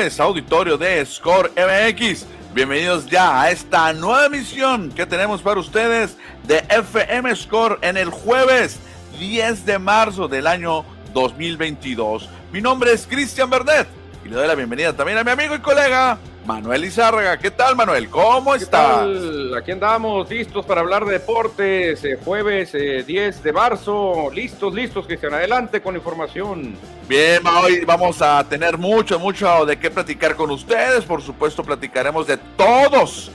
buenas tardes, auditorio de Score MX. Bienvenidos ya a esta nueva emisión que tenemos para ustedes de FM Score en el jueves 10 de marzo del año 2022. Mi nombre es Cristian Verdet y le doy la bienvenida también a mi amigo y colega Manuel Izárraga. ¿Qué tal, Manuel? ¿Cómo estás? Aquí andamos, listos para hablar de deportes. Eh, jueves 10 eh, de marzo. Listos, listos, Cristian. Adelante con información. Bien, hoy vamos a tener mucho, mucho de qué platicar con ustedes. Por supuesto, platicaremos de todos,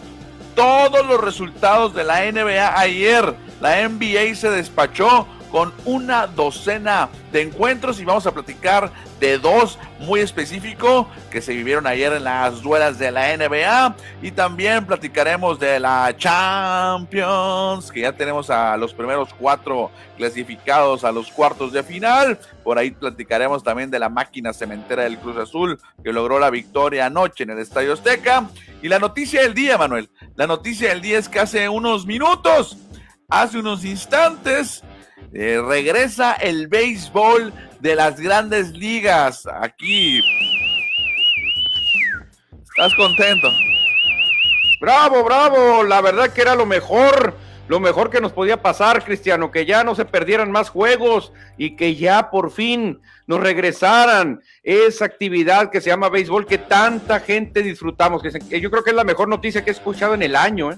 todos los resultados de la NBA ayer. La NBA se despachó con una docena de encuentros y vamos a platicar de dos muy específicos que se vivieron ayer en las duelas de la NBA y también platicaremos de la Champions que ya tenemos a los primeros cuatro clasificados a los cuartos de final. Por ahí platicaremos también de la máquina cementera del Cruz Azul que logró la victoria anoche en el Estadio Azteca. Y la noticia del día Manuel la noticia del día es que hace unos minutos hace unos instantes eh, regresa el béisbol de las grandes ligas. Aquí. ¿Estás contento? Bravo, bravo. La verdad que era lo mejor. Lo mejor que nos podía pasar, Cristiano, que ya no se perdieran más juegos y que ya por fin nos regresaran esa actividad que se llama béisbol que tanta gente disfrutamos. Que yo creo que es la mejor noticia que he escuchado en el año. ¿eh?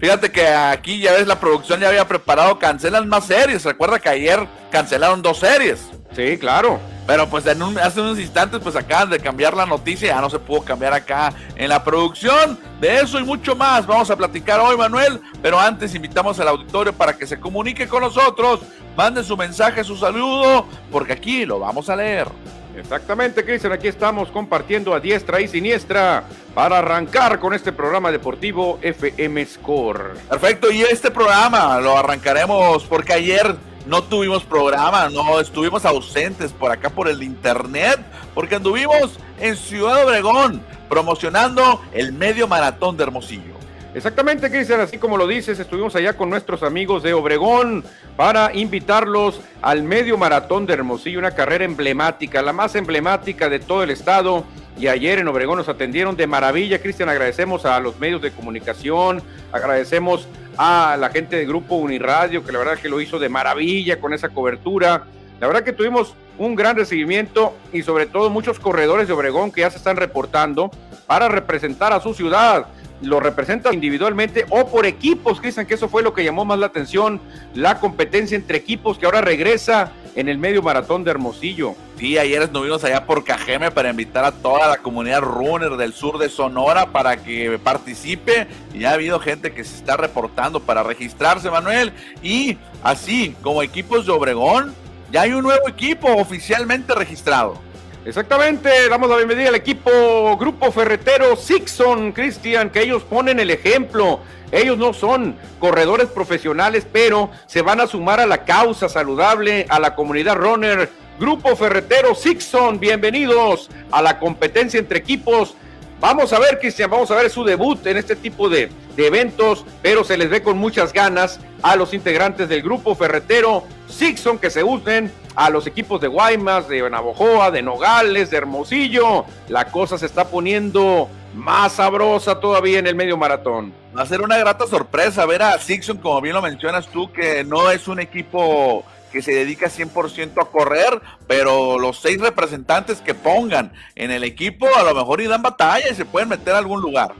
Fíjate que aquí ya ves, la producción ya había preparado, cancelan más series. Recuerda que ayer cancelaron dos series. Sí, claro. Pero pues en hace unos instantes pues acaban de cambiar la noticia, ya no se pudo cambiar acá en la producción. De eso y mucho más vamos a platicar hoy, Manuel. Pero antes invitamos al auditorio para que se comunique con nosotros, mande su mensaje, su saludo, porque aquí lo vamos a leer. Exactamente, Cristian, aquí estamos compartiendo a diestra y siniestra para arrancar con este programa deportivo FM Score. Perfecto, y este programa lo arrancaremos porque ayer no tuvimos programa, no estuvimos ausentes por acá por el internet, porque anduvimos en Ciudad Obregón promocionando el medio maratón de Hermosillo. Exactamente, Cristian, así como lo dices, estuvimos allá con nuestros amigos de Obregón para invitarlos al medio maratón de Hermosillo, una carrera emblemática, la más emblemática de todo el estado. Y ayer en Obregón nos atendieron de maravilla, Cristian. Agradecemos a los medios de comunicación, agradecemos a la gente del grupo Uniradio, que la verdad que lo hizo de maravilla con esa cobertura. La verdad que tuvimos un gran recibimiento y sobre todo muchos corredores de Obregón que ya se están reportando para representar a su ciudad lo representa individualmente o por equipos, Cristian, que eso fue lo que llamó más la atención, la competencia entre equipos que ahora regresa en el medio maratón de Hermosillo. Sí, ayer estuvimos allá por Cajeme para invitar a toda la comunidad runner del sur de Sonora para que participe. Y ha habido gente que se está reportando para registrarse, Manuel. Y así como equipos de Obregón, ya hay un nuevo equipo oficialmente registrado. Exactamente, damos la bienvenida al equipo Grupo Ferretero Sixon, Cristian, que ellos ponen el ejemplo. Ellos no son corredores profesionales, pero se van a sumar a la causa saludable, a la comunidad runner. Grupo Ferretero Sixon, bienvenidos a la competencia entre equipos. Vamos a ver, Cristian, vamos a ver su debut en este tipo de, de eventos, pero se les ve con muchas ganas a los integrantes del Grupo Ferretero Sixon que se unen a los equipos de Guaymas, de Navojoa, de Nogales, de Hermosillo. La cosa se está poniendo más sabrosa todavía en el medio maratón. Va a ser una grata sorpresa ver a Sixon, como bien lo mencionas tú, que no es un equipo que se dedica 100% a correr, pero los seis representantes que pongan en el equipo a lo mejor dan batalla y se pueden meter a algún lugar.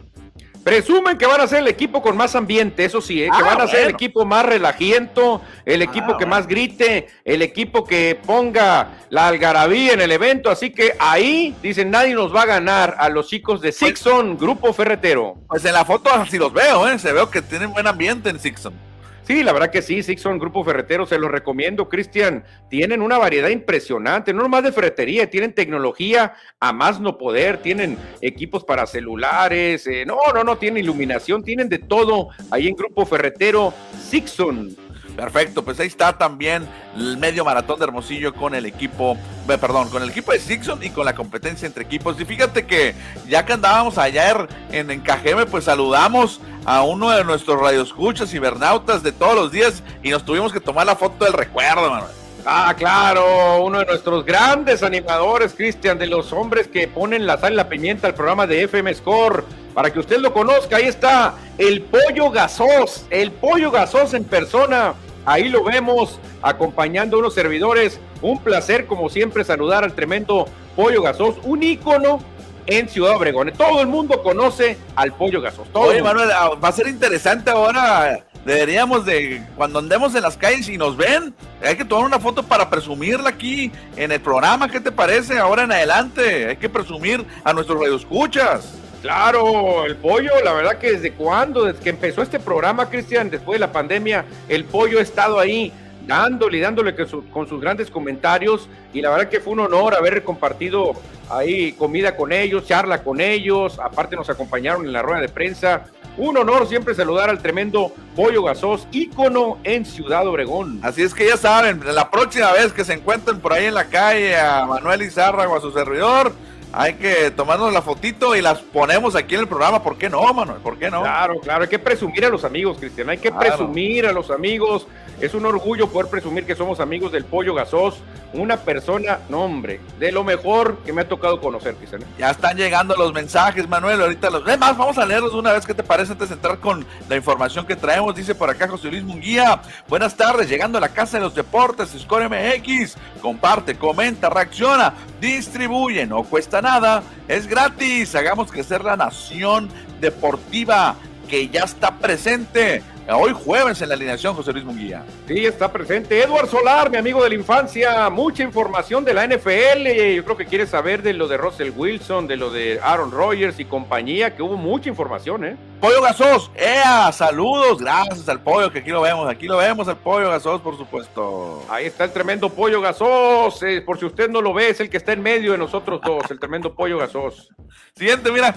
Presumen que van a ser el equipo con más ambiente, eso sí, ¿eh? que ah, van a ser el equipo más relajiento, el ah, equipo que más grite, el equipo que ponga la algarabía en el evento. Así que ahí dicen nadie nos va a ganar a los chicos de Sixon, Grupo Ferretero. Pues en la foto así los veo, ¿eh? se veo que tienen buen ambiente en Sixon. Sí, la verdad que sí, Sixon Grupo Ferretero, se los recomiendo, Cristian. Tienen una variedad impresionante, no nomás de ferretería, tienen tecnología a más no poder, tienen equipos para celulares, eh, no, no, no, tienen iluminación, tienen de todo ahí en Grupo Ferretero, Sixon. Perfecto, pues ahí está también el medio maratón de Hermosillo con el equipo, perdón, con el equipo de Sixon y con la competencia entre equipos. Y fíjate que ya que andábamos ayer en, en Cajeme, pues saludamos a uno de nuestros radioescuchas cibernautas de todos los días y nos tuvimos que tomar la foto del recuerdo, Manuel. Ah, claro, uno de nuestros grandes animadores, Cristian, de los hombres que ponen la sal y la pimienta al programa de FM Score. Para que usted lo conozca, ahí está el pollo gasos, el pollo gasos en persona. Ahí lo vemos acompañando a unos servidores. Un placer, como siempre, saludar al tremendo pollo gasos, un ícono en Ciudad Obregón. Todo el mundo conoce al pollo gasos. Oye, Manuel, ah, va a ser interesante ahora Deberíamos de, cuando andemos en las calles y nos ven, hay que tomar una foto para presumirla aquí en el programa. ¿Qué te parece? Ahora en adelante, hay que presumir a nuestros radioescuchas. Claro, el pollo, la verdad que desde cuando, desde que empezó este programa, Cristian, después de la pandemia, el pollo ha estado ahí dándole y dándole con sus grandes comentarios y la verdad que fue un honor haber compartido ahí comida con ellos, charla con ellos, aparte nos acompañaron en la rueda de prensa un honor siempre saludar al tremendo Pollo Gasos, ícono en Ciudad Obregón. Así es que ya saben, la próxima vez que se encuentren por ahí en la calle a Manuel Izárraga o a su servidor, hay que tomarnos la fotito y las ponemos aquí en el programa. ¿Por qué no, Manuel? ¿Por qué no? Claro, claro, hay que presumir a los amigos, Cristian. Hay que presumir a los amigos. Es un orgullo poder presumir que somos amigos del Pollo Gasos una persona, no hombre, de lo mejor que me ha tocado conocer, Cristian. Ya están llegando los mensajes, Manuel, ahorita los... demás vamos a leerlos una vez, ¿qué te parece antes de entrar con la información que traemos? Dice por acá José Luis Munguía, buenas tardes, llegando a la Casa de los Deportes, Score MX, comparte, comenta, reacciona, distribuye, no cuesta nada, es gratis, hagamos crecer la nación deportiva que ya está presente Hoy jueves en la alineación, José Luis Munguía. Sí, está presente. Edward Solar, mi amigo de la infancia. Mucha información de la NFL. Yo creo que quiere saber de lo de Russell Wilson, de lo de Aaron Rodgers y compañía, que hubo mucha información, ¿eh? Pollo Gasos, ¡ea! Saludos, gracias al pollo, que aquí lo vemos. Aquí lo vemos, al pollo Gasos, por supuesto. Ahí está el tremendo pollo Gasos. Eh, por si usted no lo ve, es el que está en medio de nosotros dos, el tremendo pollo Gasos. Siguiente, mira.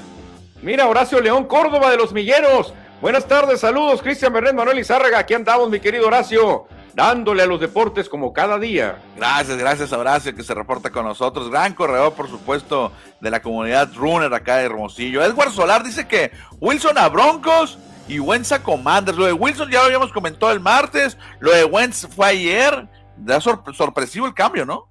Mira, Horacio León Córdoba de los Milleros. Buenas tardes, saludos, Cristian Bernet, Manuel Izárraga. Aquí andamos, mi querido Horacio, dándole a los deportes como cada día. Gracias, gracias a Horacio que se reporta con nosotros. Gran corredor, por supuesto, de la comunidad runner acá de Hermosillo. Edward Solar dice que Wilson a Broncos y Wentz a Commanders. Lo de Wilson ya lo habíamos comentado el martes, lo de Wentz fue ayer. Da sorpresivo el cambio, ¿no?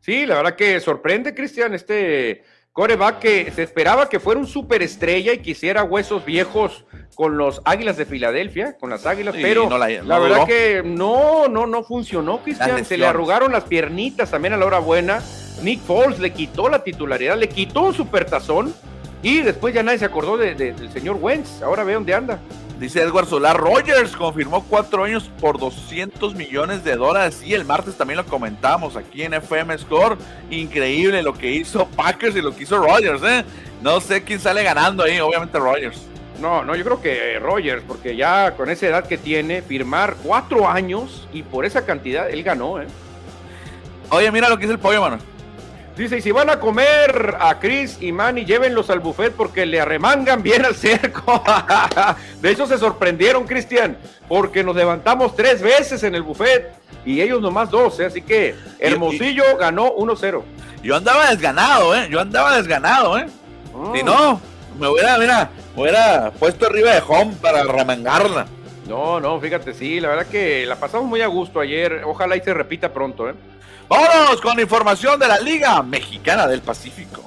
Sí, la verdad que sorprende, Cristian, este coreback que se esperaba que fuera un superestrella y quisiera huesos viejos con los Águilas de Filadelfia, con las Águilas, pero la, verdad que no, no, no funcionó, Cristian. Se le arrugaron las piernitas también a la hora buena. Nick Foles le quitó la titularidad, le quitó un supertazón y después ya nadie se acordó del señor Wentz. Ahora ve dónde anda. Dice Edward Solar, Rogers confirmó cuatro años por 200 millones de dólares. Y el martes también lo comentamos aquí en FM Score. Increíble lo que hizo Packers y lo que hizo Rogers, ¿eh? No sé quién sale ganando ahí, obviamente Rogers. No, no, yo creo que Rogers, porque ya con esa edad que tiene, firmar cuatro años y por esa cantidad, él ganó, ¿eh? Oye, mira lo que dice el pollo, mano. Dice, y si van a comer a Chris y Manny, llévenlos al buffet porque le arremangan bien al cerco. de hecho, se sorprendieron, Cristian, porque nos levantamos tres veces en el buffet y ellos nomás dos, ¿eh? así que Hermosillo ganó 1-0. Yo andaba desganado, ¿eh? Yo andaba desganado, ¿eh? Si no, me hubiera, mira, hubiera puesto arriba de home para remangarla. No, no, fíjate, sí, la verdad que la pasamos muy a gusto ayer. Ojalá y se repita pronto, ¿eh? Vámonos con información de la Liga Mexicana del Pacífico.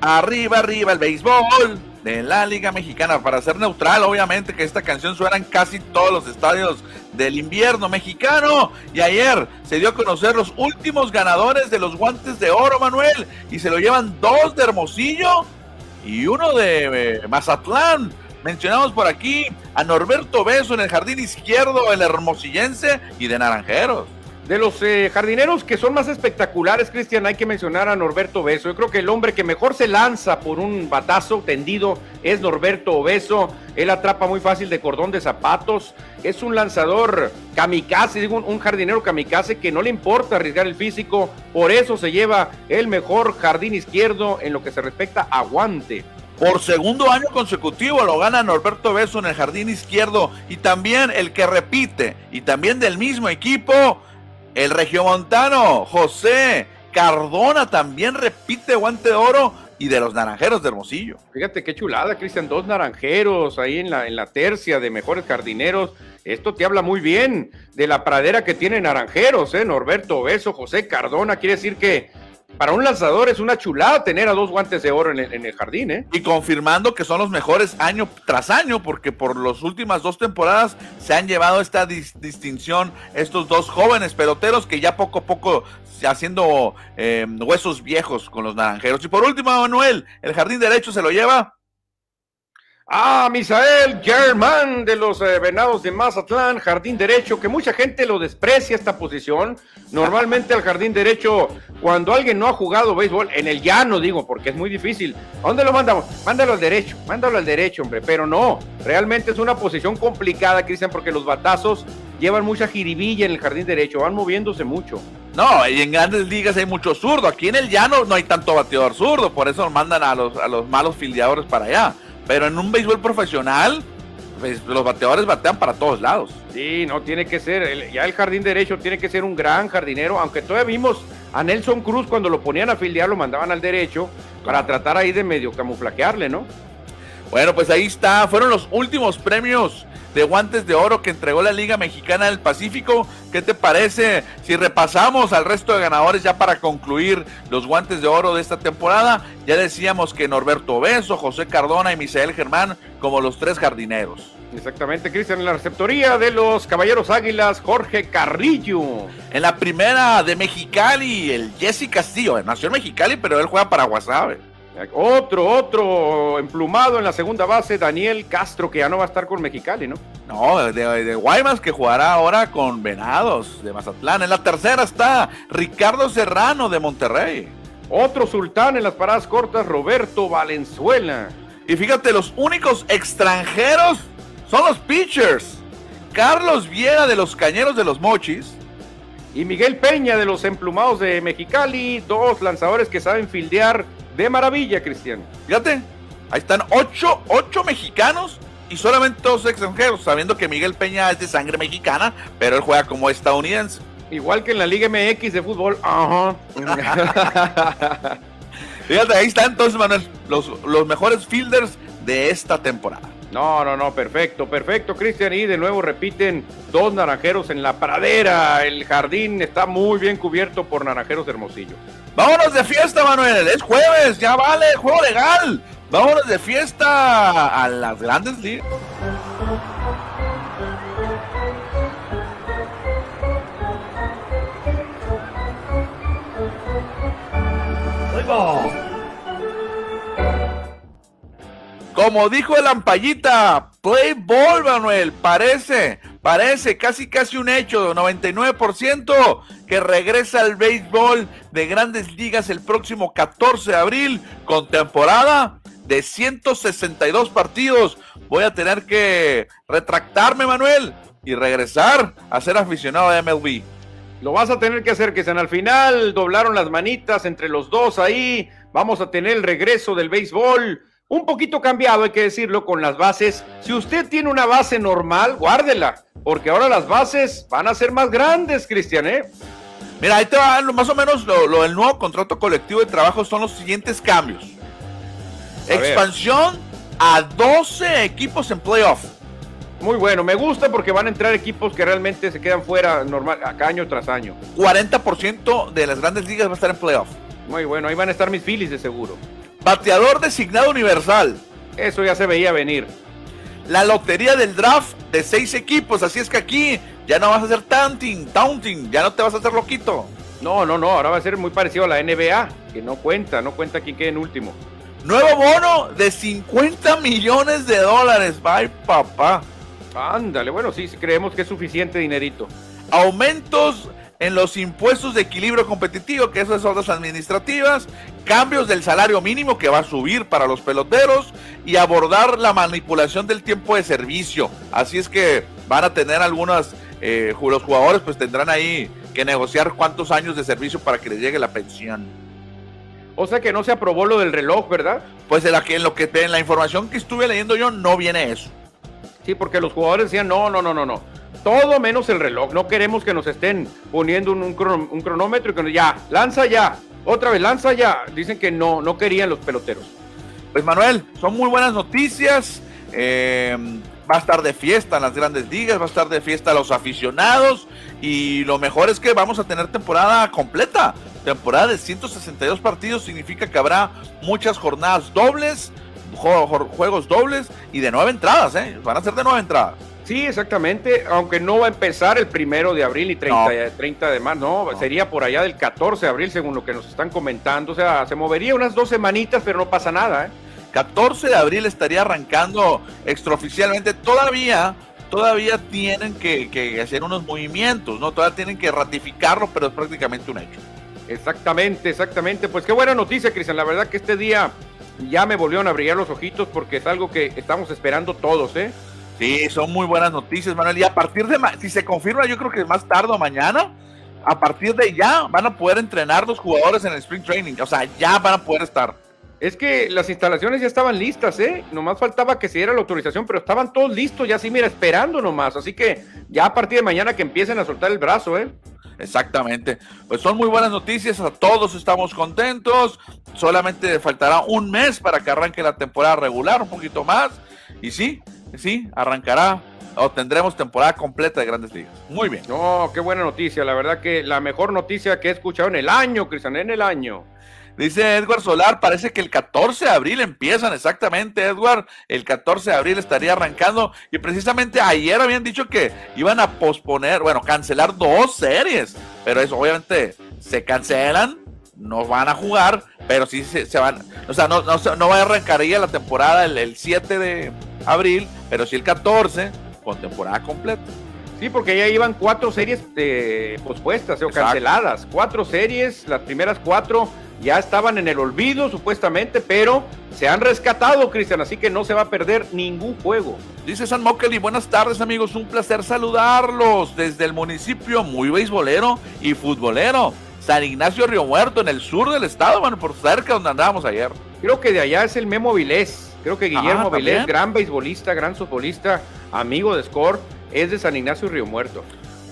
Arriba, arriba el béisbol de la Liga Mexicana. Para ser neutral, obviamente que esta canción suena en casi todos los estadios del invierno mexicano. Y ayer se dio a conocer los últimos ganadores de los guantes de oro, Manuel. Y se lo llevan dos de Hermosillo y uno de eh, Mazatlán. Mencionamos por aquí a Norberto Beso en el jardín izquierdo, el hermosillense y de Naranjeros. De los eh, jardineros que son más espectaculares, Cristian, hay que mencionar a Norberto Obeso. Yo creo que el hombre que mejor se lanza por un batazo tendido es Norberto Obeso. Él atrapa muy fácil de cordón de zapatos. Es un lanzador kamikaze, digo, un, jardinero kamikaze que no le importa arriesgar el físico. Por eso se lleva el mejor jardín izquierdo en lo que se respecta a guante. Por segundo año consecutivo lo gana Norberto Beso en el jardín izquierdo y también el que repite y también del mismo equipo el regiomontano José Cardona también repite guante de oro y de los naranjeros de Hermosillo. Fíjate qué chulada, Cristian, dos naranjeros ahí en la, en la tercia de mejores jardineros. Esto te habla muy bien de la pradera que tiene naranjeros, ¿eh? Norberto Beso, José Cardona, quiere decir que para un lanzador es una chulada tener a dos guantes de oro en el, jardín, ¿eh? Y confirmando que son los mejores año tras año, porque por las últimas dos temporadas se han llevado esta distinción estos dos jóvenes peloteros que ya poco a poco haciendo em, huesos viejos con los naranjeros. Y por último, Manuel, el jardín derecho se lo lleva Ah, Misael Germán de los eh, Venados de Mazatlán, jardín derecho, que mucha gente lo desprecia esta posición. Normalmente al jardín derecho, cuando alguien no ha jugado béisbol, en el llano digo, porque es muy difícil. ¿A dónde lo mandamos? Mándalo al derecho, mándalo al derecho, hombre. Pero no, realmente es una posición complicada, Cristian, porque los batazos llevan mucha jiribilla en el jardín derecho, van moviéndose mucho. No, y en grandes ligas hay mucho zurdo. Aquí en el llano no hay tanto bateador zurdo, por eso mandan a los, a los malos fildeadores para allá. Pero en un béisbol profesional, pues, los bateadores batean para todos lados. Sí, no, tiene que ser, ya el jardín derecho tiene que ser un gran jardinero, aunque todavía vimos a Nelson Cruz cuando lo ponían a fildear, lo mandaban al derecho para tratar ahí de medio camuflaquearle, ¿no? Bueno, pues ahí está, fueron los últimos premios de guantes de oro que entregó la Liga Mexicana del Pacífico. ¿Qué te parece si repasamos al resto de ganadores ya para concluir los guantes de oro de esta temporada? Ya decíamos que Norberto Beso, José Cardona y Misael Germán como los tres jardineros. Exactamente, Cristian, en la receptoría de los Caballeros Águilas, Jorge Carrillo. En la primera de Mexicali, el Jesse Castillo, nació en Mexicali, pero él juega para Guasave. Otro, otro emplumado en la segunda base, Daniel Castro, que ya no va a estar con Mexicali, ¿no? No, de, Guaymas, que jugará ahora con Venados de Mazatlán. En la tercera está Ricardo Serrano de Monterrey. Otro sultán en las paradas cortas, Roberto Valenzuela. Y fíjate, los únicos extranjeros son los pitchers. Carlos Viera de los Cañeros de los Mochis. Y Miguel Peña de los Emplumados de Mexicali, dos lanzadores que saben fildear de maravilla, Cristian. Fíjate, ahí están ocho, ocho mexicanos y solamente dos extranjeros, sabiendo que Miguel Peña es de sangre mexicana, pero él juega como estadounidense. Igual que en la Liga MX de fútbol. Ajá. Fíjate, ahí están entonces, Manuel, los, los mejores fielders de esta temporada. No, no, no, perfecto, perfecto, Cristian. Y de nuevo repiten dos naranjeros en la pradera. El jardín está muy bien cubierto por naranjeros de Hermosillo. Vámonos de fiesta, Manuel. Es jueves, ya vale, juego legal. Vámonos de fiesta a las grandes ligas. Como dijo el Ampallita, play ball, Manuel. Parece, parece casi casi un hecho, 99% que regresa al béisbol de grandes ligas el próximo 14 de abril con temporada de 162 partidos. Voy a tener que retractarme, Manuel, y regresar a ser aficionado de MLB. Lo vas a tener que hacer, que sean al final doblaron las manitas entre los dos ahí. Vamos a tener el regreso del béisbol un poquito cambiado, hay que decirlo, con las bases. Si usted tiene una base normal, guárdela, porque ahora las bases van a ser más grandes, Cristian, ¿eh? Mira, ahí te va más o menos lo, del nuevo contrato colectivo de trabajo son los siguientes cambios. Expansión a 12 equipos en playoff. Muy bueno, me gusta porque van a entrar equipos que realmente se quedan fuera normal, acá año tras año. 40% de las grandes ligas va a estar en playoff. Muy bueno, ahí van a estar mis Phillies de seguro. Bateador designado universal. Eso ya se veía venir. La lotería del draft de seis equipos. Así es que aquí ya no vas a hacer taunting, taunting. Ya no te vas a hacer loquito. No, no, no. Ahora va a ser muy parecido a la NBA. Que no cuenta, no cuenta quién quede en último. Nuevo bono de 50 millones de dólares. Bye, papá. Ándale, bueno, sí, creemos que es suficiente dinerito. Aumentos en los impuestos de equilibrio competitivo, que esas son las administrativas, cambios del salario mínimo que va a subir para los peloteros y abordar la manipulación del tiempo de servicio. Así es que van a tener algunas, eh, los jugadores pues tendrán ahí que negociar cuántos años de servicio para que les llegue la pensión. O sea que no se aprobó lo del reloj, ¿verdad? Pues en la, en lo que en la información que estuve leyendo yo no viene eso. Sí, porque los jugadores decían, no, no, no, no, no todo menos el reloj. No queremos que nos estén poniendo un, cronómetro y que ya, lanza ya. otra vez lanza ya. Dicen que no, no querían los peloteros. Pues Manuel, son muy buenas noticias. Eh, va a estar de fiesta en las grandes ligas, va a estar de fiesta los aficionados y lo mejor es que vamos a tener temporada completa. Temporada de 162 partidos significa que habrá muchas jornadas dobles, juegos dobles y de nueve entradas, ¿eh? Van a ser de nueve entradas. Sí, exactamente, aunque no va a empezar el primero de abril y 30, 30 de marzo, no, sería por allá del 14 de abril según lo que nos están comentando, o sea, se movería unas dos semanitas, pero no pasa nada, ¿eh? 14 de abril estaría arrancando extraoficialmente. Todavía, todavía tienen que, hacer unos movimientos, ¿no? Todavía tienen que ratificarlo, pero es prácticamente un hecho. Exactamente, exactamente. Pues qué buena noticia, Cristian. La verdad que este día ya me volvieron a brillar los ojitos porque es algo que estamos esperando todos, ¿eh? Sí, son muy buenas noticias, Manuel. Y a partir de, si se confirma, yo creo que más tarde o mañana, a partir de ya van a poder entrenar los jugadores en el Spring Training. O sea, ya van a poder estar. Es que las instalaciones ya estaban listas, ¿eh? Nomás faltaba que se diera la autorización, pero estaban todos listos, ya así, mira, esperando nomás. Así que ya a partir de mañana que empiecen a soltar el brazo, ¿eh? Exactamente. Pues son muy buenas noticias, a todos estamos contentos. Solamente faltará un mes para que arranque la temporada regular, un poquito más. Y sí, sí, arrancará o tendremos temporada completa de Grandes Ligas. Muy bien. No, qué buena noticia. La verdad que la mejor noticia que he escuchado en el año, Cristian, en el año. Dice Edward Solar, parece que el 14 de abril empiezan, exactamente, Edward. El 14 de abril estaría arrancando. Y precisamente ayer habían dicho que iban a posponer, bueno, cancelar dos series. Pero eso, obviamente, se cancelan, no van a jugar, pero sí se, van. O sea, no, no, no va a arrancar la temporada el, 7 de abril, pero sí el 14 con temporada completa. Sí, porque ya iban cuatro series eh, pospuestas o canceladas. Cuatro series, las primeras cuatro ya estaban en el olvido supuestamente, pero se han rescatado, Cristian, así que no se va a perder ningún juego. Dice San y buenas tardes amigos, un placer saludarlos desde el municipio muy beisbolero y futbolero. San Ignacio Río Muerto, en el sur del estado, bueno, por cerca donde andábamos ayer. Creo que de allá es el Memo Vilés. Creo que Guillermo ah, Vilés, gran beisbolista, gran futbolista, amigo de Score, es de San Ignacio Río Muerto.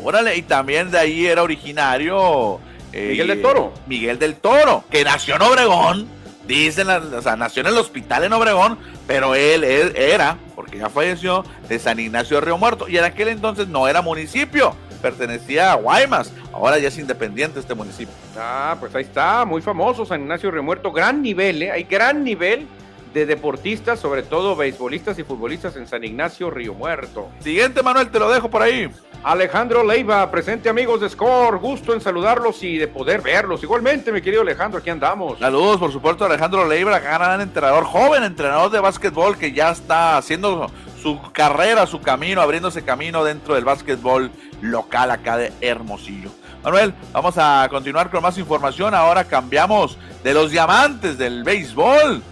Órale, y también de ahí era originario eh, Miguel del Toro. Miguel del Toro, que nació en Obregón, dicen, o sea, nació en el hospital en Obregón, pero él, era, porque ya falleció, de San Ignacio de Río Muerto, y en aquel entonces no era municipio, pertenecía a Guaymas, ahora ya es independiente este municipio. Ah, pues ahí está, muy famoso San Ignacio de Río Muerto, gran nivel, ¿eh? hay gran nivel de deportistas, sobre todo beisbolistas y futbolistas en San Ignacio Río Muerto. Siguiente, Manuel, te lo dejo por ahí. Alejandro Leiva, presente amigos de Score, gusto en saludarlos y de poder verlos. Igualmente, mi querido Alejandro, aquí andamos. Saludos, por supuesto, Alejandro Leiva, gran entrenador, joven entrenador de básquetbol que ya está haciendo su carrera, su camino, abriéndose camino dentro del básquetbol local acá de Hermosillo. Manuel, vamos a continuar con más información. Ahora cambiamos de los diamantes del béisbol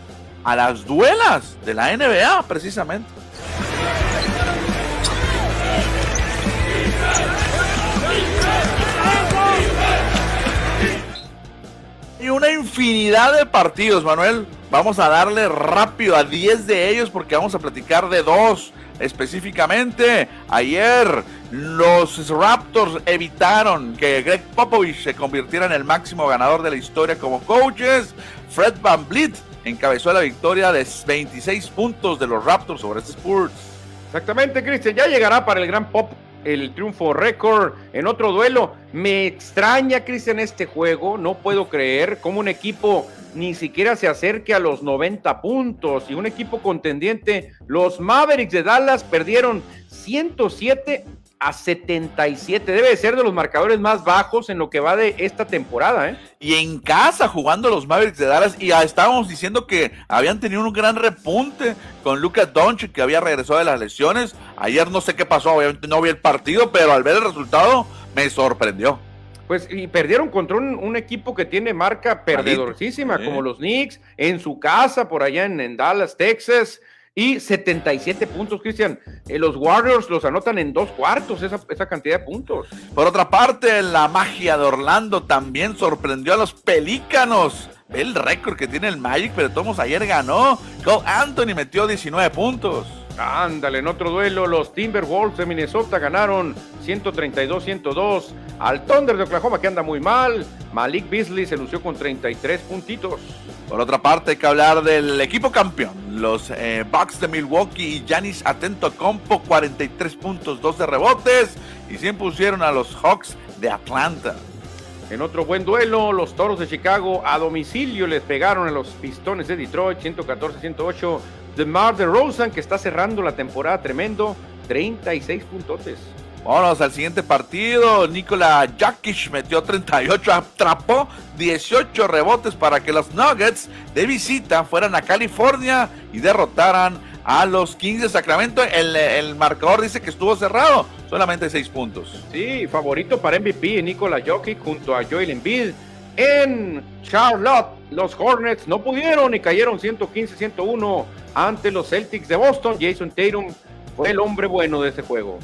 a las duelas de la NBA, precisamente. Y una infinidad de partidos, Manuel. Vamos a darle rápido a 10 de ellos porque vamos a platicar de dos específicamente. Ayer los Raptors evitaron que Greg Popovich se convirtiera en el máximo ganador de la historia como coaches. Fred Van Vliet encabezó la victoria de 26 puntos de los Raptors sobre este Spurs. Exactamente, Cristian. Ya llegará para el gran pop el triunfo récord en otro duelo. Me extraña, Cristian, este juego. No puedo creer cómo un equipo ni siquiera se acerque a los 90 puntos. Y un equipo contendiente, los Mavericks de Dallas, perdieron 107 a 77. Debe ser de los marcadores más bajos en lo que va de esta temporada. ¿eh? Y en casa jugando los Mavericks de Dallas. Y ya estábamos diciendo que habían tenido un gran repunte con Lucas Doncic que había regresado de las lesiones. Ayer no sé qué pasó, obviamente no vi el partido, pero al ver el resultado me sorprendió. Pues y perdieron contra un, equipo que tiene marca perdedorísima, como los Knicks, en su casa, por allá en Dallas, Texas y 77 puntos, Cristian. Eh, los Warriors los anotan en dos cuartos, esa, esa, cantidad de puntos. Por otra parte, la magia de Orlando también sorprendió a los Pelícanos. El récord que tiene el Magic, pero Tomos ayer ganó. Cole Anthony metió 19 puntos. Ándale, en otro duelo, los Timberwolves de Minnesota ganaron 132-102 al Thunder de Oklahoma que anda muy mal. Malik Beasley se lució con 33 puntitos. Por otra parte, hay que hablar del equipo campeón. Los eh, Bucks de Milwaukee y Giannis Atento Compo, 43 puntos, 12 rebotes. Y se impusieron a los Hawks de Atlanta. En otro buen duelo, los Toros de Chicago a domicilio les pegaron a los Pistones de Detroit, 114-108. DeMar DeRozan, que está cerrando la temporada tremendo, 36 puntotes. Vámonos al siguiente partido. Nikola Jakic metió 38, atrapó 18 rebotes para que los Nuggets de visita fueran a California y derrotaran a los Kings de Sacramento. El, marcador dice que estuvo cerrado, solamente 6 puntos. Sí, favorito para MVP Nikola Jokic junto a Joel Embiid. En Charlotte, los Hornets no pudieron y cayeron 115-101 ante los Celtics de Boston. Jason Tatum fue el hombre bueno de ese juego.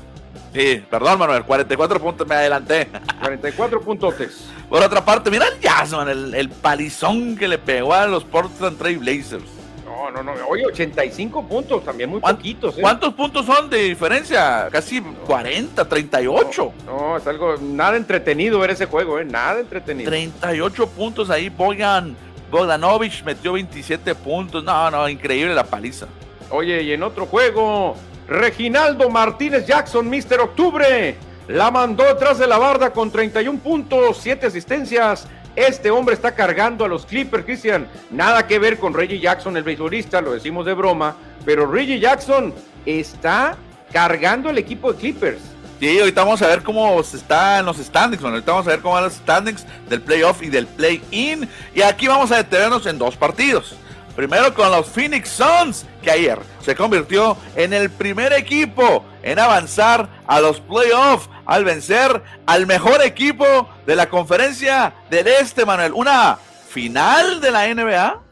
Sí, perdón, Manuel, 44 puntos, me adelanté. 44 puntotes. Por otra parte, mira el Jazz, el, el, palizón que le pegó a los Portland Trail Blazers. No, no, no, oye, 85 puntos, también muy poquitos. ¿eh? ¿Cuántos puntos son de diferencia? Casi 40, 38. No, es algo, nada entretenido ver ese juego, ¿eh? Nada entretenido. 38 puntos ahí, Boyan Bogdanovich metió 27 puntos. No, no, increíble la paliza. Oye, y en otro juego, Reginaldo Martínez Jackson, Mister Octubre, la mandó detrás de la barda con 31 puntos, 7 asistencias. Este hombre está cargando a los Clippers, Cristian. Nada que ver con Reggie Jackson, el beisbolista, lo decimos de broma, pero Reggie Jackson está cargando el equipo de Clippers. Sí, ahorita vamos a ver cómo se está en los standings. ahorita vamos a ver cómo van los standings del playoff y del play-in. Y aquí vamos a detenernos en dos partidos. Primero con los Phoenix Suns, que ayer se convirtió en el primer equipo en avanzar a los playoffs al vencer al mejor equipo de la conferencia del Este, Manuel. Una final de la NBA.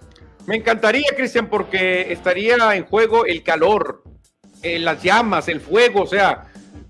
Me encantaría, Cristian, porque estaría en juego el calor, eh, las llamas, el fuego, o sea,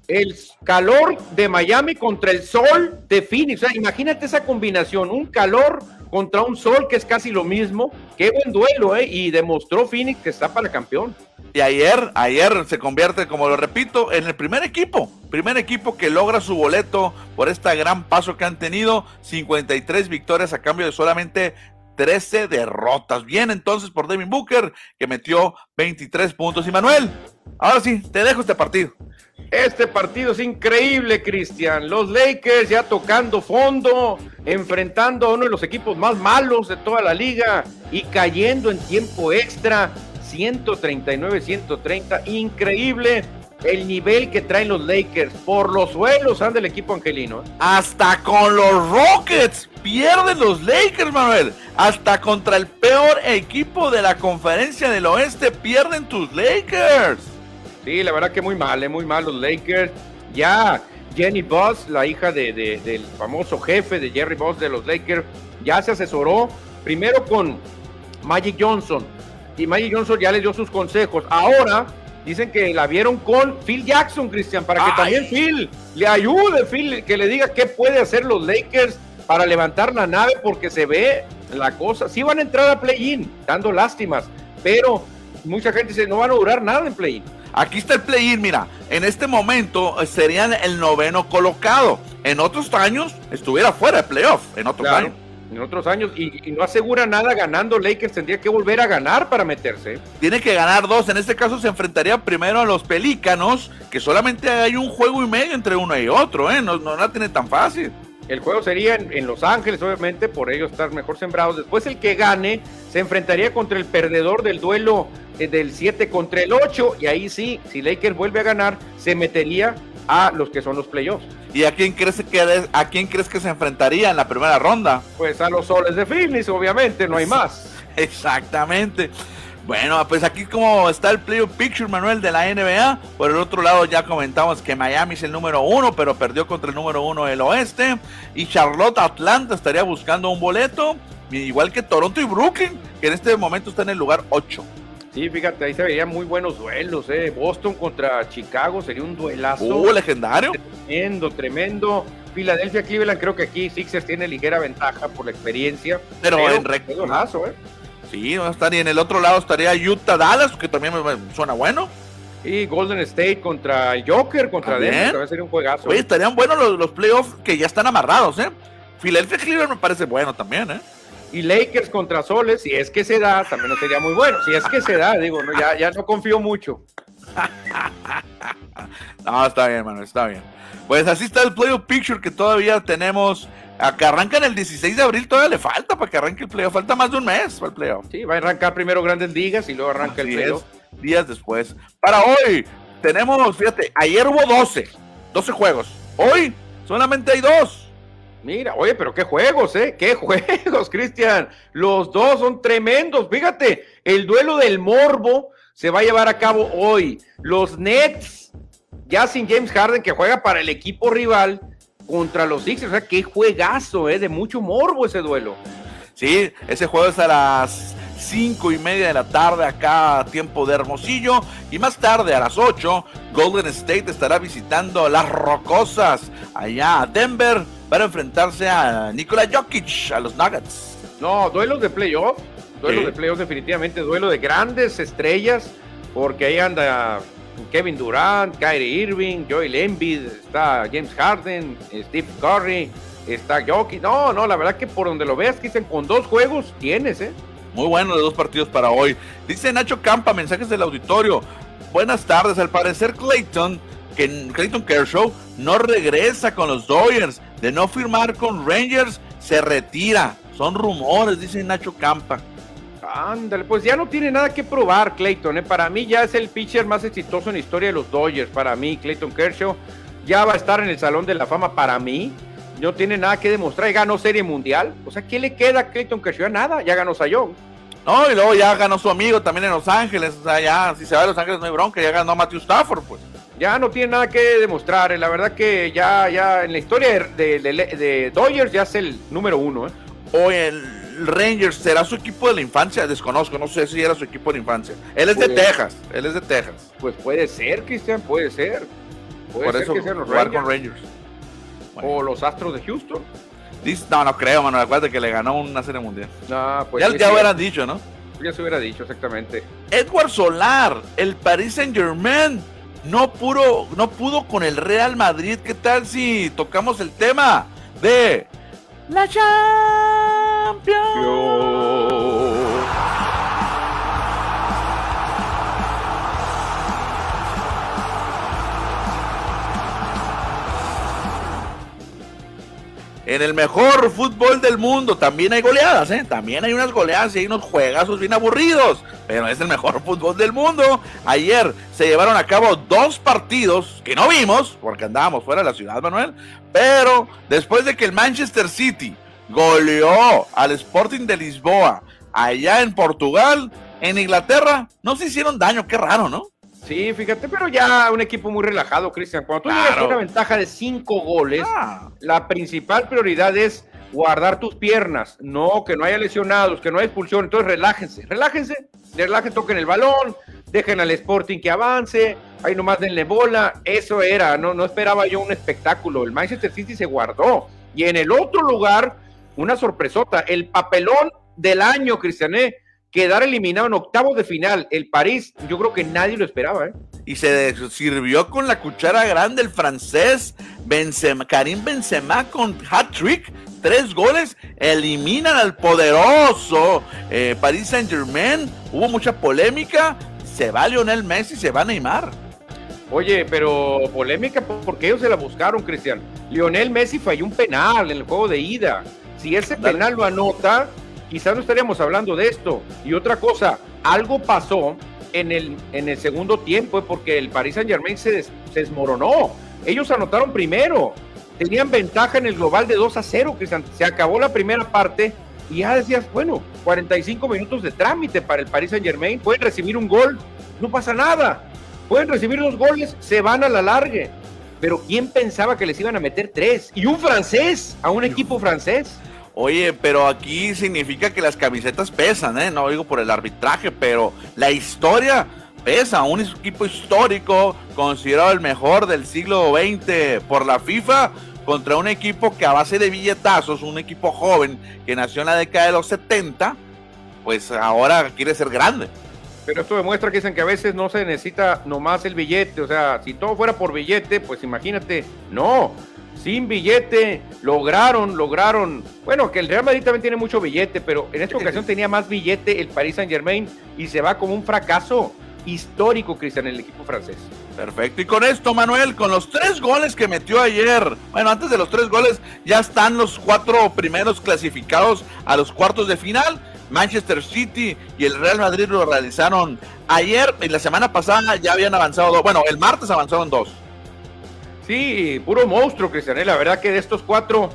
el calor de Miami contra el sol de Phoenix. O sea, imagínate esa combinación, un calor contra un sol que es casi lo mismo. Qué buen duelo, ¿eh? Y demostró Phoenix que está para campeón. Y ayer, ayer se convierte, como lo repito, en el primer equipo, primer equipo que logra su boleto por este gran paso que han tenido, 53 victorias a cambio de solamente 13 derrotas. Bien entonces por Devin Booker, que metió 23 puntos. Y Manuel, ahora sí, te dejo este partido. Este partido es increíble, Cristian. Los Lakers ya tocando fondo, enfrentando a uno de los equipos más malos de toda la liga y cayendo en tiempo extra. 139-130. Increíble el nivel que traen los Lakers. Por los suelos anda el equipo angelino. ¿eh? Hasta con los Rockets pierden los Lakers, Manuel. Hasta contra el peor equipo de la conferencia del oeste pierden tus Lakers. Sí, la verdad que muy mal, ¿eh? muy mal los Lakers. Ya Jenny Boss, la hija de, del famoso jefe de Jerry Boss de los Lakers, ya se asesoró primero con Magic Johnson. Y Magic Johnson ya le dio sus consejos. Ahora dicen que la vieron con Phil Jackson, Cristian, para que también Phil le ayude, Phil, que le diga qué puede hacer los Lakers para levantar la nave, porque se ve la cosa. Sí van a entrar a play-in, dando lástimas, pero mucha gente dice no van a durar nada en play-in. Aquí está el play-in, mira, en este momento eh, serían el noveno colocado. En otros años estuviera fuera de playoff, en otros años. En otros años, y, no asegura nada ganando Lakers, tendría que volver a ganar para meterse. Tiene que ganar dos, en este caso se enfrentaría primero a los Pelícanos, que solamente hay un juego y medio entre uno y otro, ¿eh? no, no la tiene tan fácil. El juego sería en, Los Ángeles, obviamente, por ellos estar mejor sembrados. Después el que gane se enfrentaría contra el perdedor del duelo eh, del 7 contra el 8. Y ahí sí, si Lakers vuelve a ganar, se metería a los que son los playoffs. ¿Y a quién crees que a quién crees que se enfrentaría en la primera ronda? Pues a los soles de Phoenix, obviamente, no hay más. Exactamente. Bueno, pues aquí como está el playoff picture, Manuel, de la NBA. Por el otro lado ya comentamos que Miami es el número uno, pero perdió contra el número uno del oeste. Y Charlotte Atlanta estaría buscando un boleto, igual que Toronto y Brooklyn, que en este momento está en el lugar 8. Sí, fíjate, ahí se veían muy buenos duelos, ¿eh? Boston contra Chicago sería un duelazo. Uh, legendario. Tremendo, tremendo. Filadelfia, Cleveland, creo que aquí Sixers tiene ligera ventaja por la experiencia. Pero, en recto. ¿eh? Sí, no estaría. En el otro lado estaría Utah Dallas, que también me suena bueno. Y Golden State contra Joker, contra Denver, también sería un juegazo. Oye, estarían buenos los, los playoffs que ya están amarrados, ¿eh? Philadelphia Cleveland me parece bueno también, ¿eh? Y Lakers contra Soles, si es que se da, también no sería muy bueno. Si es que se da, digo, no, ya, ya no confío mucho. no, está bien, mano, está bien. Pues así está el playoff picture que todavía tenemos. A que arrancan el 16 de abril, todavía le falta para que arranque el playoff. Falta más de un mes para el playoff. Sí, va a arrancar primero Grandes Ligas y luego arranca el playoff. días después. Para hoy, tenemos, fíjate, ayer hubo 12, 12 juegos. Hoy solamente hay dos. Mira, oye, pero qué juegos, ¿eh? Qué juegos, Cristian. Los dos son tremendos. Fíjate, el duelo del morbo se va a llevar a cabo hoy. Los Nets, ya sin James Harden, que juega para el equipo rival contra los Sixers. O sea, qué juegazo, ¿eh? De mucho morbo ese duelo. Sí, ese juego es a las cinco y media de la tarde acá tiempo de Hermosillo y más tarde a las 8 Golden State estará visitando las Rocosas allá a Denver para enfrentarse a Nikola Jokic a los Nuggets. No, duelos de playoff Duelo de playoffs definitivamente, duelo de grandes estrellas, porque ahí anda Kevin Durant, Kyrie Irving, Joel Embiid, está James Harden, Steve Curry, está Jokic. No, no, la verdad que por donde lo veas, dicen con dos juegos tienes, ¿eh? Muy bueno de dos partidos para hoy. Dice Nacho Campa, mensajes del auditorio. Buenas tardes. Al parecer Clayton, que Clayton Kershaw no regresa con los Dodgers. De no firmar con Rangers, se retira. Son rumores, dice Nacho Campa. Ándale, pues ya no tiene nada que probar Clayton. ¿eh? Para mí ya es el pitcher más exitoso en la historia de los Dodgers. Para mí, Clayton Kershaw ya va a estar en el Salón de la Fama para mí. No tiene nada que demostrar. Ya ganó Serie Mundial. O sea, ¿qué le queda a Clayton Kershaw? Nada, ya ganó Sayón. No, y luego ya ganó su amigo también en Los Ángeles. O sea, ya, si se va a Los Ángeles no hay bronca. Ya ganó Matthew Stafford, pues. Ya no tiene nada que demostrar. ¿eh? La verdad que ya, ya en la historia de, de, Dodgers ya es el número uno. ¿eh? O el Rangers será su equipo de la infancia, desconozco, no sé si era su equipo de la infancia. Él es de Texas, él es de Texas. Pues puede ser, Cristian, puede ser. Puede Por ser eso que sean los jugar Rangers. con Rangers. O los Astros de Houston. no, no creo, mano. Acuérdate que le ganó una serie mundial. No, pues ya, ya hubieran dicho, ¿no? Ya se hubiera dicho, exactamente. Edward Solar, el Paris Saint Germain, no, puro, no pudo con el Real Madrid. ¿Qué tal si tocamos el tema de la en el mejor fútbol del mundo también hay goleadas, ¿eh? También hay unas goleadas y hay unos juegazos bien aburridos, pero es el mejor fútbol del mundo. Ayer se llevaron a cabo dos partidos que no vimos, porque andábamos fuera de la ciudad, Manuel, pero después de que el Manchester City goleó al Sporting de Lisboa allá en Portugal, en Inglaterra, no se hicieron daño, qué raro, ¿no? Sí, fíjate, pero ya un equipo muy relajado, Cristian. Cuando tú llegas una ventaja de cinco goles, ah. la principal prioridad es guardar tus piernas, no que no haya lesionados, que no haya expulsión. Entonces relájense, relájense, relájense, toquen el balón, dejen al Sporting que avance, ahí nomás denle bola. Eso era, no, no esperaba yo un espectáculo. El Manchester City se guardó. Y en el otro lugar, una sorpresota, el papelón del año, Cristiané, quedar eliminado en octavos de final. El París, yo creo que nadie lo esperaba. ¿eh? Y se sirvió con la cuchara grande el francés Benzema, Karim Benzema con hat-trick, tres goles, eliminan al poderoso eh, Paris Saint Germain. Hubo mucha polémica, se va Lionel Messi, se va a Neymar. Oye, pero polémica porque ellos se la buscaron, Cristian. Lionel Messi falló un penal en el juego de ida. Si ese penal lo anota, quizás no estaríamos hablando de esto. Y otra cosa, algo pasó en el, en el segundo tiempo eh, porque el Paris Saint Germain se, desmoronó. Ellos anotaron primero. Tenían ventaja en el global de 2 a 0, Cristian. Se acabó la primera parte y ya decías, bueno, 45 minutos de trámite para el Paris Saint Germain. Pueden recibir un gol, no pasa nada. Pueden recibir dos goles, se van a la largue. Pero ¿quién pensaba que les iban a meter tres? Y un francés, a un equipo francés. Oye, pero aquí significa que las camisetas pesan, ¿eh? No digo por el arbitraje, pero la historia pesa. Un equipo histórico, considerado el mejor del siglo XX por la FIFA, contra un equipo que a base de billetazos, un equipo joven que nació en la década de los 70, pues ahora quiere ser grande. Pero esto demuestra que dicen que a veces no se necesita nomás el billete. O sea, si todo fuera por billete, pues imagínate, no. Sin billete lograron, lograron. Bueno, que el Real Madrid también tiene mucho billete, pero en esta ocasión tenía más billete el Paris Saint Germain y se va como un fracaso histórico, Cristian, en el equipo francés. Perfecto. Y con esto, Manuel, con los tres goles que metió ayer, bueno, antes de los tres goles, ya están los cuatro primeros clasificados a los cuartos de final. Manchester City y el Real Madrid lo realizaron ayer y la semana pasada ya habían avanzado dos. Bueno, el martes avanzaron dos. Sí, puro monstruo, Cristian. ¿eh? La verdad que de estos cuatro,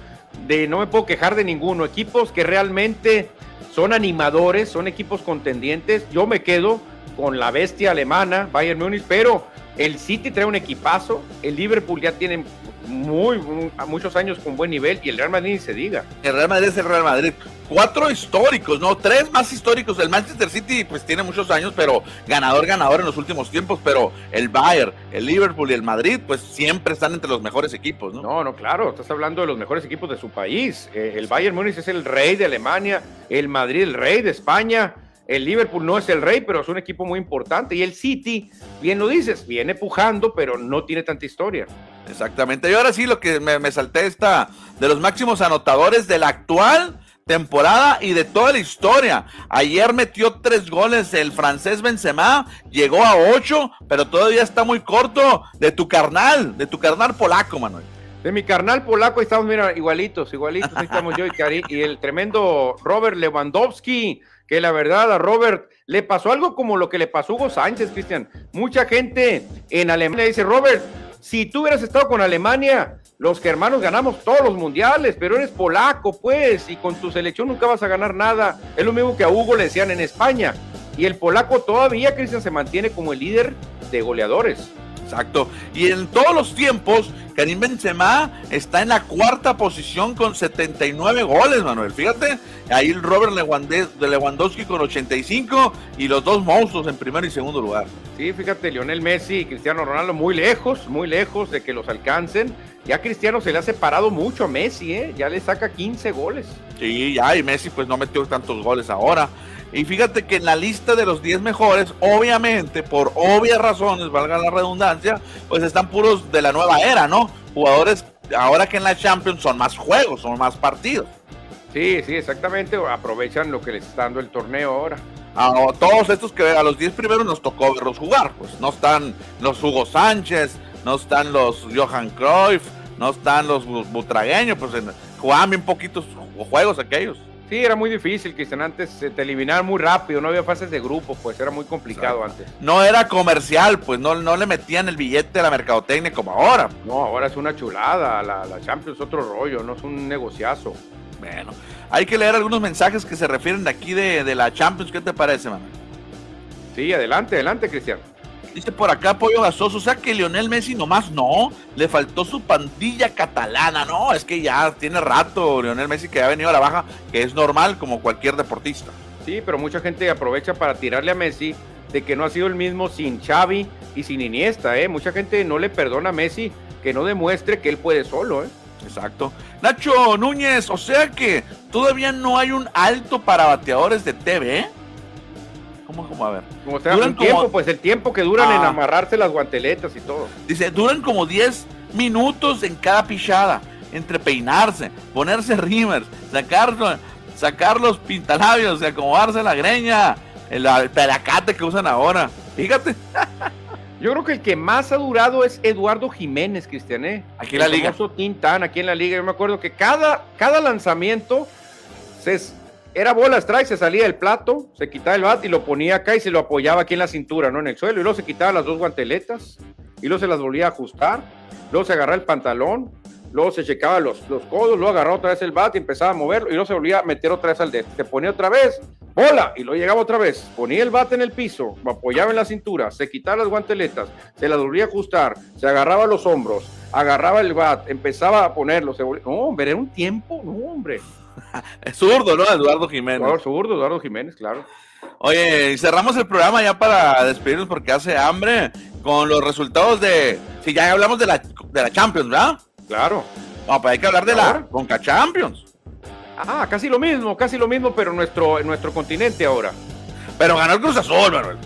de no me puedo quejar de ninguno. Equipos que realmente son animadores, son equipos contendientes. Yo me quedo con la bestia alemana, Bayern Múnich, pero el City trae un equipazo, el Liverpool ya tiene muy, muchos años con buen nivel y el Real Madrid ni se diga. El Real Madrid es el Real Madrid. Cuatro históricos, ¿no? Tres más históricos. El Manchester City pues tiene muchos años, pero ganador, ganador en los últimos tiempos. Pero el Bayern, el Liverpool y el Madrid pues siempre están entre los mejores equipos, ¿no? No, no, claro. Estás hablando de los mejores equipos de su país. Eh, el Bayern Múnich es el rey de Alemania, el Madrid el rey de España. El Liverpool no es el rey, pero es un equipo muy importante. Y el City, bien lo dices, viene pujando, pero no tiene tanta historia. Exactamente. Y ahora sí, lo que me, salté está de los máximos anotadores de la actual temporada y de toda la historia. Ayer metió tres goles el francés Benzema, llegó a ocho, pero todavía está muy corto de tu carnal, de tu carnal polaco, Manuel. De mi carnal polaco estamos, mira, igualitos, igualitos, estamos yo y Cari, y el tremendo Robert Lewandowski, que la verdad a Robert le pasó algo como lo que le pasó a Hugo Sánchez, Cristian. Mucha gente en Alemania dice, Robert, si tú hubieras estado con Alemania, los germanos ganamos todos los mundiales, pero eres polaco, pues, y con tu selección nunca vas a ganar nada. Es lo mismo que a Hugo le decían en España. Y el polaco todavía, Cristian, se mantiene como el líder de goleadores. Exacto. Y en todos los tiempos, Karim Benzema está en la cuarta posición con 79 goles, Manuel. Fíjate, ahí el Robert Lewandowski con 85 y los dos monstruos en primer y segundo lugar. Sí, fíjate, Lionel Messi y Cristiano Ronaldo muy lejos, muy lejos de que los alcancen. Ya Cristiano se le ha separado mucho a Messi, ¿eh? Ya le saca 15 goles. Sí, ya, y Messi pues no metió tantos goles ahora. Y fíjate que en la lista de los 10 mejores, obviamente, por obvias razones, valga la redundancia, pues están puros de la nueva era, ¿no? Jugadores ahora que en la Champions son más juegos, son más partidos. Sí, sí, exactamente. Aprovechan lo que les está dando el torneo ahora. A todos estos que a los 10 primeros nos tocó verlos jugar, pues no están los Hugo Sánchez, no están los Johan Cruyff, no están los Butragueños, pues jugaban bien poquitos juegos aquellos. Sí, era muy difícil, Cristian. Antes te eliminaban muy rápido, no había fases de grupo, pues era muy complicado antes. No era comercial, pues no, no le metían el billete a la mercadotecnia como ahora. No, ahora es una chulada. La, la Champions es otro rollo, no es un negociazo. Bueno, hay que leer algunos mensajes que se refieren de aquí de, de la Champions. ¿Qué te parece, man? Sí, adelante, adelante, Cristian. Dice por acá Pollo Gasoso, o sea que Lionel Messi nomás no, le faltó su pandilla catalana, no, es que ya tiene rato Lionel Messi que ha venido a la baja, que es normal como cualquier deportista. Sí, pero mucha gente aprovecha para tirarle a Messi de que no ha sido el mismo sin Xavi y sin Iniesta, ¿eh? Mucha gente no le perdona a Messi que no demuestre que él puede solo, ¿eh? Exacto. Nacho Núñez, o sea que todavía no hay un alto para bateadores de TV, ¿eh? ¿Cómo, cómo? A ver. Como duran tiempo, pues el tiempo que duran en ah. amarrarse las guanteletas y todo. Dice, duran como 10 minutos en cada pichada, entre peinarse, ponerse rimers, sacar, sacar los pintalabios, acomodarse la greña, el, pelacate que usan ahora. Fíjate. Yo creo que el que más ha durado es Eduardo Jiménez, Cristian, ¿eh? Aquí en la liga. Tintán, aquí en la liga. Yo me acuerdo que cada, cada lanzamiento se, era bola strike, se salía del plato, se quitaba el bat y lo ponía acá y se lo apoyaba aquí en la cintura, ¿no? En el suelo. Y luego se quitaba las dos guanteletas y luego se las volvía a ajustar. Luego se agarraba el pantalón, luego se checaba los, los codos, luego agarraba otra vez el bat y empezaba a moverlo y luego se volvía a meter otra vez al dedo. Se ponía otra vez, bola, y luego llegaba otra vez. Ponía el bat en el piso, lo apoyaba en la cintura, se quitaba las guanteletas, se las volvía a ajustar, se agarraba los hombros, agarraba el bat, empezaba a ponerlo. Se volvía... No, hombre, era un tiempo, no, hombre. Es zurdo, ¿no? Eduardo Jiménez. Claro, zurdo, Eduardo Jiménez, claro. Oye, cerramos el programa ya para despedirnos porque hace hambre con los resultados de. Si ya hablamos de la, de la Champions, ¿verdad? Claro. No, pues hay que hablar de la Conca Champions. Ah, casi lo mismo, casi lo mismo, pero nuestro, en nuestro continente ahora. Pero ganó el Cruz Azul, Manuel.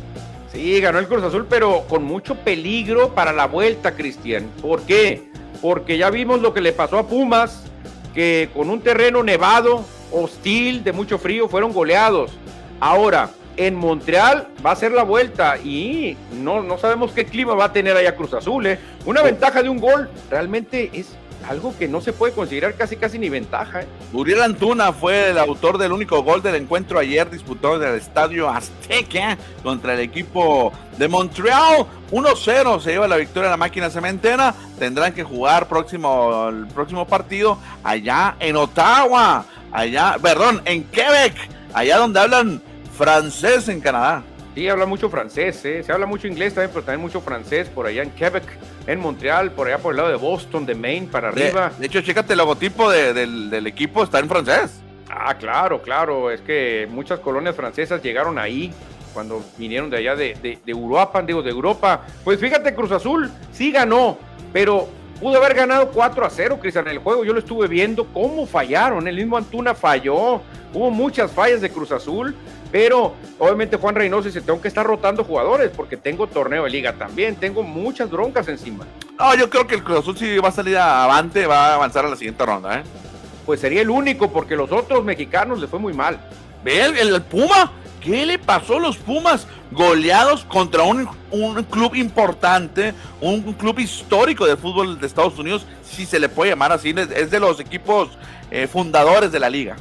Sí, ganó el Cruz Azul, pero con mucho peligro para la vuelta, Cristian. ¿Por qué? Porque ya vimos lo que le pasó a Pumas, que con un terreno nevado, hostil, de mucho frío, fueron goleados. Ahora, en Montreal va a ser la vuelta y no, no sabemos qué clima va a tener allá Cruz Azul. ¿eh? Una ventaja de un gol realmente es algo que no se puede considerar casi casi ni ventaja. ¿eh? Uriel Antuna fue el autor del único gol del encuentro ayer disputado en el Estadio Azteca contra el equipo de Montreal. 1-0 se lleva la victoria en la máquina cementera. Tendrán que jugar próximo, el próximo partido allá en Ottawa, allá, perdón, en Quebec, allá donde hablan francés en Canadá. Sí, habla mucho francés, ¿eh? se habla mucho inglés también, pero también mucho francés por allá en Quebec, en Montreal, por allá por el lado de Boston, de Maine, para arriba. De, hecho, chécate el logotipo del, equipo, está en francés. Ah, claro, claro, es que muchas colonias francesas llegaron ahí cuando vinieron de allá de, de, de Europa, digo, de Europa. Pues fíjate, Cruz Azul sí ganó, pero pudo haber ganado 4 a 0, Cristian, en el juego. Yo lo estuve viendo cómo fallaron. El mismo Antuna falló. Hubo muchas fallas de Cruz Azul. Pero obviamente Juan Reynoso dice, tengo que estar rotando jugadores porque tengo torneo de liga también, tengo muchas broncas encima. No, yo creo que el Cruz Azul sí va a salir avante, va a avanzar a la siguiente ronda, ¿eh? Pues sería el único porque los otros mexicanos le fue muy mal. ¿Ve el, Puma? ¿Qué le pasó a los Pumas? Goleados contra un, club importante, un, club histórico de fútbol de Estados Unidos, si se le puede llamar así, es de los equipos eh, fundadores de la liga.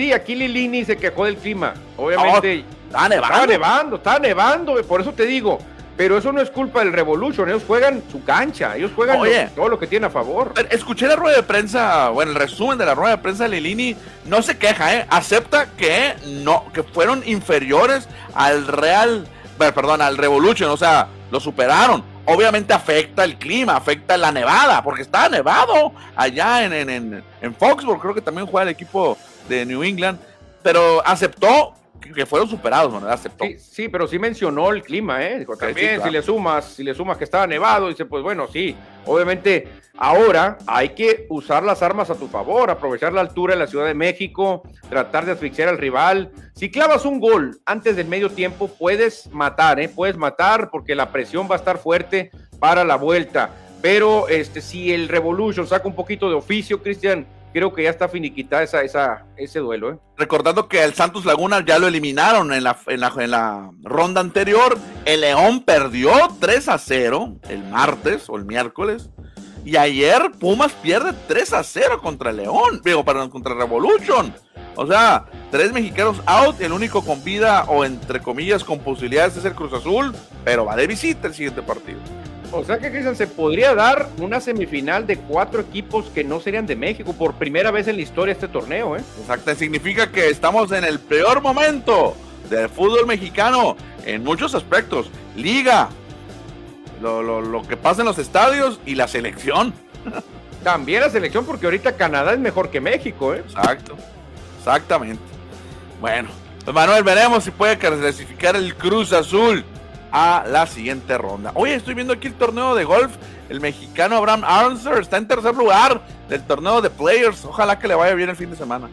Sí, aquí Lilini se quejó del clima. Obviamente. está nevando. Está nevando, está nevando. Por eso te digo. Pero eso no es culpa del Revolution. Ellos juegan su cancha. Ellos juegan todo lo que tienen a favor. Escuché la rueda de prensa, bueno, el resumen de la rueda de prensa de Lilini. No se queja, ¿eh? Acepta que no, que fueron inferiores al Real, perdón, al Revolution. O sea, lo superaron. Obviamente afecta el clima, afecta la nevada, porque está nevado allá en, en, en Foxborough. Creo que también juega el equipo de New England, pero aceptó que fueron superados, ¿no? Aceptó. Sí, pero sí mencionó el clima, ¿eh? también, si le sumas, si le sumas que estaba nevado, dice, pues bueno, sí, obviamente ahora hay que usar las armas a tu favor, aprovechar la altura de la Ciudad de México, tratar de asfixiar al rival. Si clavas un gol antes del medio tiempo, puedes matar, ¿eh? Puedes matar porque la presión va a estar fuerte para la vuelta. Pero este, si el Revolution saca un poquito de oficio, Cristian, creo que ya está finiquitada esa, esa, ese duelo. ¿eh? Recordando que el Santos Laguna ya lo eliminaron en la, en, la, en la ronda anterior. El León perdió 3 a 0 el martes o el miércoles. Y ayer Pumas pierde 3 a 0 contra el León, digo, perdón, contra Revolution. O sea, tres mexicanos out, el único con vida o entre comillas con posibilidades es el Cruz Azul, pero va de visita el siguiente partido. O sea que, Cristian, se podría dar una semifinal de cuatro equipos que no serían de México por primera vez en la historia de este torneo, ¿eh? Exacto, significa que estamos en el peor momento del fútbol mexicano en muchos aspectos. Liga, lo, lo que pasa en los estadios y la selección. También la selección, porque ahorita Canadá es mejor que México, ¿eh? Exacto, exactamente. Bueno, pues Manuel, veremos si puede clasificar el Cruz Azul a la siguiente ronda. Oye, estoy viendo aquí el torneo de golf. El mexicano Abraham Arnser está en tercer lugar del torneo de Players. Ojalá que le vaya bien el fin de semana.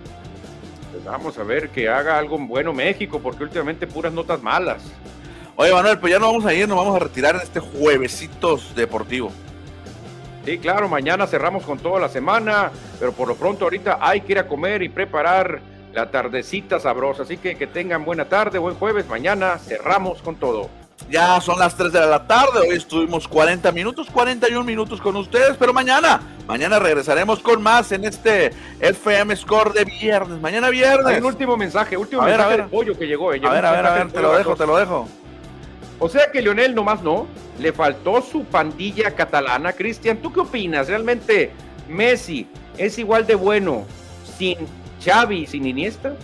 Pues vamos a ver que haga algo bueno México, porque últimamente puras notas malas. Oye, Manuel, pues ya no vamos a ir, nos vamos a retirar en este juevesitos deportivo. Sí, claro, mañana cerramos con toda la semana, pero por lo pronto ahorita hay que ir a comer y preparar la tardecita sabrosa. Así que que tengan buena tarde, buen jueves. Mañana cerramos con todo. Ya son las 3 de la tarde, hoy estuvimos 40 minutos, 41 minutos con ustedes, pero mañana, mañana regresaremos con más en este FM Score de viernes, mañana viernes. Hay un último mensaje, último mensaje del pollo que llegó. Eh, a ver, a ver, a ver, te lo dejo, te lo dejo. O sea que Lionel nomás no, le faltó su pandilla catalana. Cristian, ¿tú qué opinas? ¿Realmente Messi es igual de bueno sin Xavi, sin Iniesta?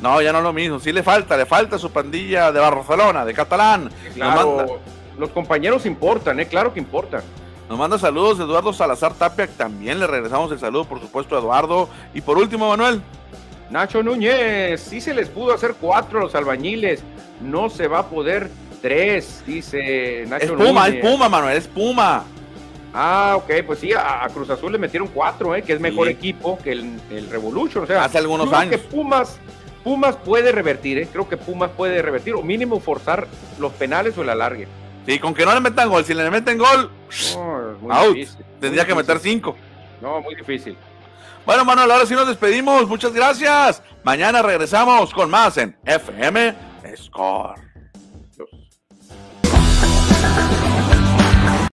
No, ya no es lo mismo. Sí le falta, le falta su pandilla de Barcelona, de catalán. Claro, los compañeros importan, ¿eh? Claro que importan. Nos manda saludos Eduardo Salazar Tapia, también le regresamos el saludo, por supuesto, a Eduardo. Y por último, Manuel. Nacho Núñez, sí se les pudo hacer cuatro los albañiles, no se va a poder tres, dice Nacho es Puma, Es Puma, Manuel, es Puma. Ah, ok, pues sí, a, Cruz Azul le metieron cuatro, ¿eh? que es mejor equipo que el, Revolution. O sea, hace algunos años. Que Pumas Pumas puede revertir, ¿eh? creo que Pumas puede revertir, o mínimo forzar los penales o el alargue. Sí, con que no le metan gol, si le meten gol, out. Tendría que meter cinco. No, muy difícil. Bueno, Manuel, ahora sí nos despedimos. Muchas gracias. Mañana regresamos con más en FM Score.